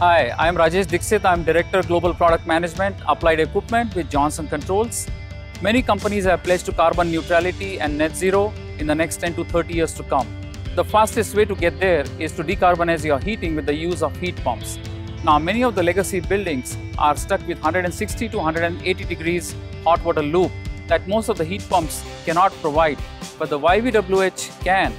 Hi, I am Rajesh Dixit. I am Director Global Product Management, Applied Equipment with Johnson Controls. Many companies have pledged to carbon neutrality and net zero in the next 10 to 30 years to come. The fastest way to get there is to decarbonize your heating with the use of heat pumps. Now, many of the legacy buildings are stuck with 160 to 180 degrees hot water loop that most of the heat pumps cannot provide, but the YVWH can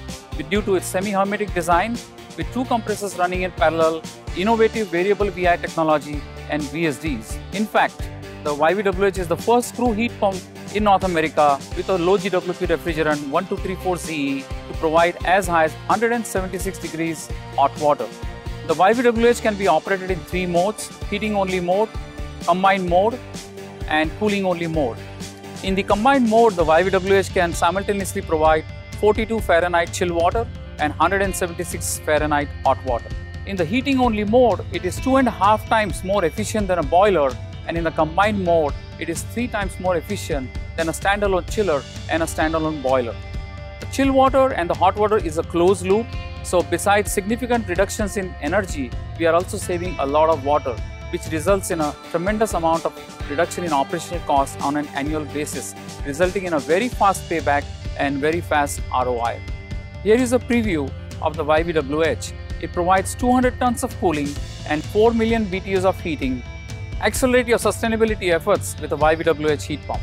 due to its semi-hermetic design with two compressors running in parallel, innovative variable VI technology and VSDs. In fact, the YVWH is the first screw heat pump in North America with a low GWP refrigerant 1234ze to provide as high as 176 degrees hot water. The YVWH can be operated in three modes, heating only mode, combined mode and cooling only mode. In the combined mode, the YVWH can simultaneously provide 42 Fahrenheit chill water and 176 Fahrenheit hot water. In the heating only mode, it is two and a half times more efficient than a boiler and in the combined mode, it is three times more efficient than a standalone chiller and a standalone boiler. The chill water and the hot water is a closed loop, so besides significant reductions in energy, we are also saving a lot of water, which results in a tremendous amount of reduction in operational costs on an annual basis, resulting in a very fast payback and very fast ROI. Here is a preview of the YVWH. It provides 200 tons of cooling and 4 million BTUs of heating. Accelerate your sustainability efforts with a YVWH heat pump.